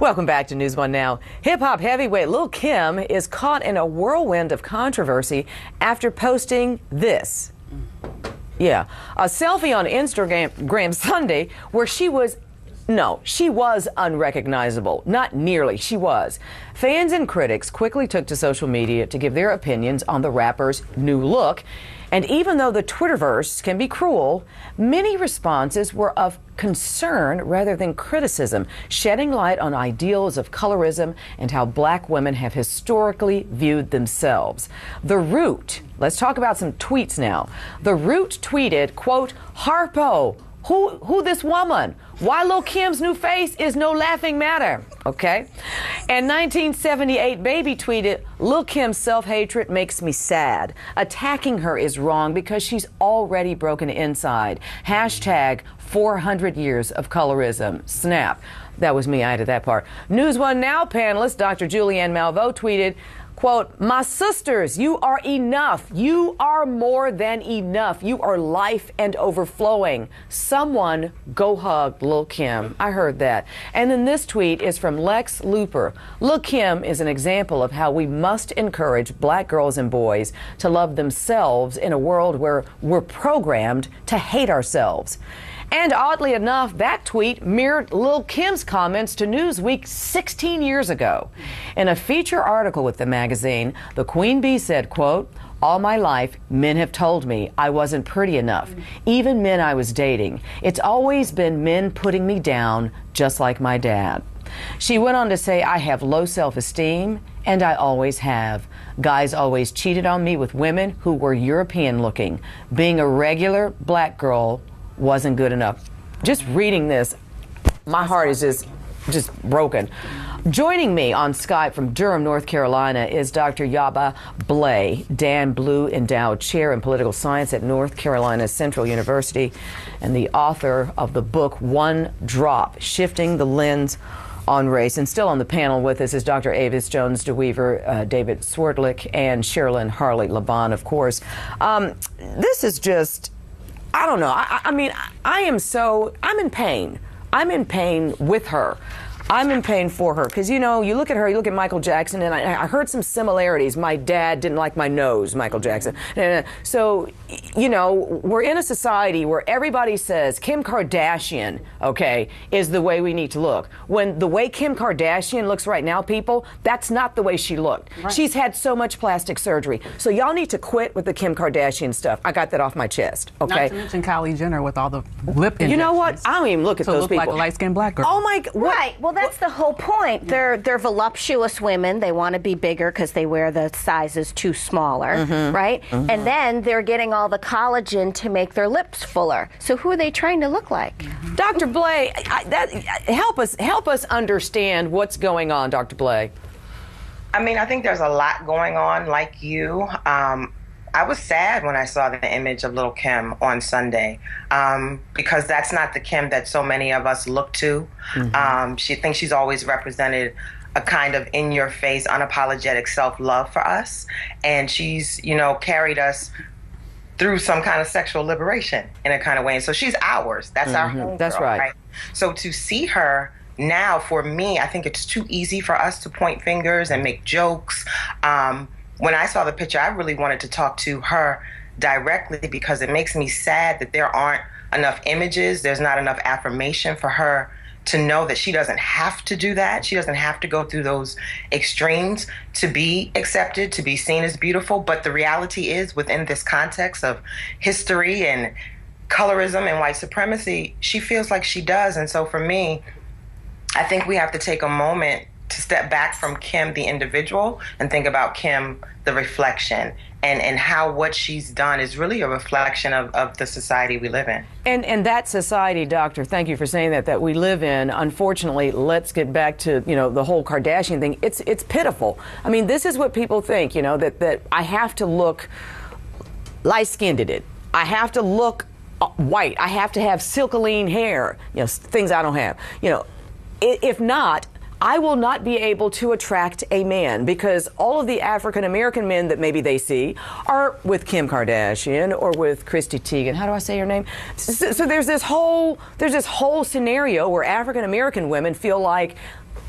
Welcome back to News One Now. Hip hop heavyweight Lil Kim is caught in a whirlwind of controversy after posting this. Mm. Yeah, a selfie on Instagram Sunday where she was no, she was unrecognizable. Not nearly, she was. Fans and critics quickly took to social media to give their opinions on the rapper's new look. And even though the Twitterverse can be cruel, many responses were of concern rather than criticism, shedding light on ideals of colorism and how black women have historically viewed themselves. The Root, let's talk about some tweets now. The Root tweeted, quote, Harpo, who, who this woman? Why Lil Kim's new face is no laughing matter. Okay? And 1978 Baby tweeted, Lil Kim's self hatred makes me sad. Attacking her is wrong because she's already broken inside. Hashtag 400 years of colorism. Snap. That was me. I added that part. News One Now panelist Dr. Julianne Malveaux tweeted, Quote, My sisters, you are enough. You are more than enough. You are life and overflowing. Someone go hug Lil Kim. I heard that. And then this tweet is from Lex Looper. Lil Kim is an example of how we must encourage black girls and boys to love themselves in a world where we're programmed to hate ourselves. And oddly enough, that tweet mirrored Lil Kim's comments to Newsweek 16 years ago. In a feature article with the magazine, the Queen Bee said, quote, all my life, men have told me I wasn't pretty enough, even men I was dating. It's always been men putting me down, just like my dad. She went on to say, I have low self esteem, and I always have. Guys always cheated on me with women who were European looking. Being a regular black girl wasn't good enough. Just reading this, my heart is just just broken. Joining me on Skype from Durham, North Carolina is Dr. Yaba Blay, Dan Blue Endowed Chair in Political Science at North Carolina Central University, and the author of the book One Drop Shifting the Lens on Race. And still on the panel with us is Dr. Avis Jones DeWeever, uh, David Swerdlick, and Sherilyn Harley Laban, of course. Um, this is just I don't know. I, I mean, I am so, I'm in pain. I'm in pain with her. I'm in pain for her because you know you look at her, you look at Michael Jackson, and I, I, heard some similarities. My dad didn't like my nose, Michael Jackson. Eh, so, you know, we're in a society where everybody says Kim Kardashian, okay, is the way we need to look. When the way Kim Kardashian looks right now, people, that's not the way she looked. Right. She's had so much plastic surgery. So y'all need to quit with the Kim Kardashian stuff. I got that off my chest. Okay. Not to mention Kylie Jenner with all the lip. You know what? I don't even look at to those look people. like a light-skinned black girl. Oh my! What? Right. Well, that's the whole point. They're they're voluptuous women. They want to be bigger because they wear the sizes too smaller, mm-hmm. right? Mm-hmm. And then they're getting all the collagen to make their lips fuller. So who are they trying to look like? Mm-hmm. Dr. Blay, I, that, help us help us understand what's going on, Dr. Blay. I mean, I think there's a lot going on. Like you, um, I was sad when I saw the image of little Kim on Sunday um, because that's not the Kim that so many of us look to. Mm-hmm. Um, she thinks she's always represented a kind of in your face, unapologetic self love for us. And she's, you know, carried us through some kind of sexual liberation in a kind of way. And so she's ours. That's mm-hmm. our home. That's right. right. So to see her now, for me, I think it's too easy for us to point fingers and make jokes. Um, when I saw the picture, I really wanted to talk to her directly because it makes me sad that there aren't enough images, there's not enough affirmation for her to know that she doesn't have to do that. She doesn't have to go through those extremes to be accepted, to be seen as beautiful. But the reality is, within this context of history and colorism and white supremacy, she feels like she does. And so for me, I think we have to take a moment to step back from Kim, the individual, and think about Kim, the reflection, and, and how what she's done is really a reflection of, of the society we live in. And, and that society, doctor, thank you for saying that, that we live in, unfortunately, let's get back to, you know, the whole Kardashian thing. It's, it's pitiful. I mean, this is what people think, you know, that, that I have to look light-skinned at it. I have to look uh, white. I have to have silky hair, you know, things I don't have. You know, if not, I will not be able to attract a man because all of the African American men that maybe they see are with Kim Kardashian or with Chrissy Teigen. How do I say her name? So, so there's this whole there's this whole scenario where African American women feel like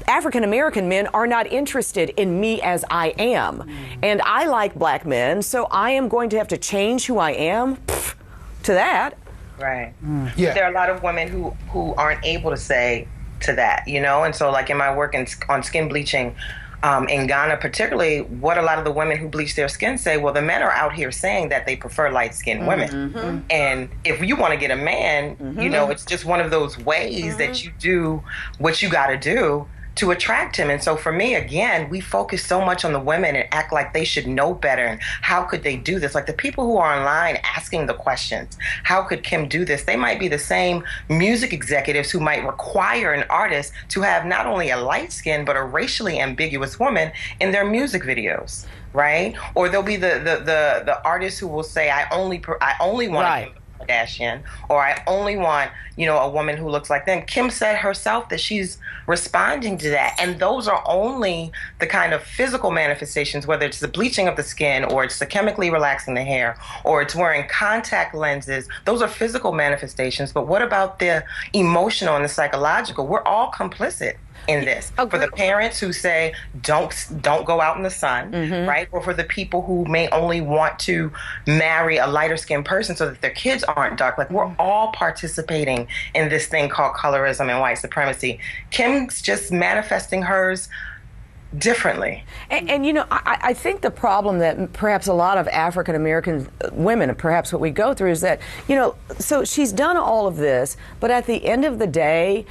African American men are not interested in me as I am. Mm. And I like black men, so I am going to have to change who I am Pfft, to that. Right. Mm. Yeah. There are a lot of women who, who aren't able to say to that, you know? And so, like in my work in, on skin bleaching, um, in Ghana, particularly, what a lot of the women who bleach their skin say, well, the men are out here saying that they prefer light skinned women. Mm-hmm. And if you want to get a man, mm-hmm. you know, it's just one of those ways mm-hmm. that you do what you got to do to attract him. And so for me, again, we focus so much on the women and act like they should know better. And how could they do this? Like the people who are online asking the questions, how could Kim do this? They might be the same music executives who might require an artist to have not only a light skin, but a racially ambiguous woman in their music videos. Right, or there'll be the the the, the artists who will say, "I only I only want right. Kardashian, or I only want, you know, a woman who looks like them. Kim said herself that she's responding to that. And those are only the kind of physical manifestations, whether it's the bleaching of the skin, or it's the chemically relaxing the hair, or it's wearing contact lenses. Those are physical manifestations. But what about the emotional and the psychological? We're all complicit in this. Okay. For the parents who say don't don't go out in the sun, mm-hmm. right? Or for the people who may only want to marry a lighter skinned person so that their kids aren't dark. Like we're all participating in this thing called colorism and white supremacy. Kim's just manifesting hers differently. And, and, you know, I, I, think the problem that perhaps a lot of African American women, perhaps what we go through, is that, you know, so she's done all of this, but at the end of the day,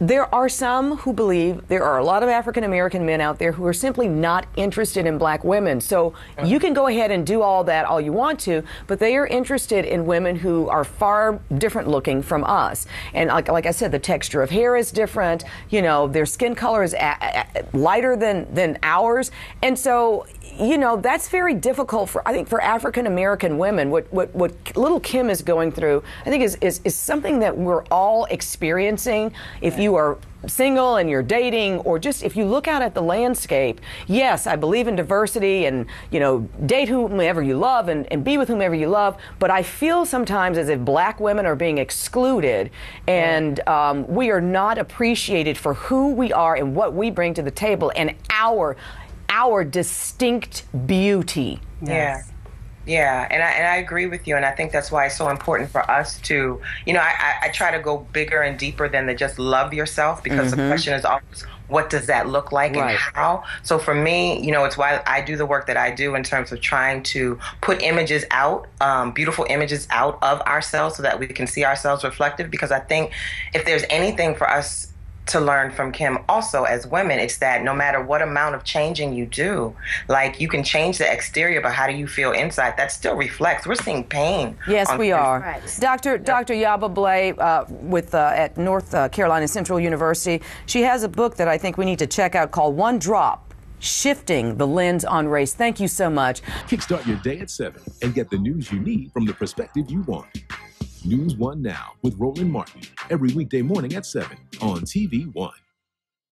there are some who believe there are a lot of African American men out there who are simply not interested in black women. So you can go ahead and do all that all you want to, but they are interested in women who are far different looking from us. And like, like I said, the texture of hair is different. You know, their skin color is a- a- lighter than than ours, and so you know, that's very difficult for, I think, for African American women. What, what, what little Kim is going through, I think, is, is, is something that we're all experiencing. If you are single and you're dating, or just if you look out at the landscape, yes, I believe in diversity and, you know, date whomever you love and, and be with whomever you love, but I feel sometimes as if black women are being excluded and um, we are not appreciated for who we are and what we bring to the table and our our distinct beauty. Yeah. Yeah, and I, and I agree with you, and I think that's why it's so important for us to, you know, I, I try to go bigger and deeper than the just love yourself because mm-hmm. the question is always, what does that look like right. and how? So for me, you know, it's why I do the work that I do in terms of trying to put images out, um, beautiful images out of ourselves so that we can see ourselves reflected because I think if there's anything for us to learn from Kim also as women it's that no matter what amount of changing you do like you can change the exterior but how do you feel inside that still reflects we're seeing pain yes we are right. Dr. Dr. Yaba Blay uh, with uh, at North uh, Carolina Central University she has a book that I think we need to check out called One Drop Shifting the Lens on Race. Thank you so much. Kickstart your day at 7 and get the news you need from the perspective you want. News One Now with Roland Martin every weekday morning at 7 on TV One.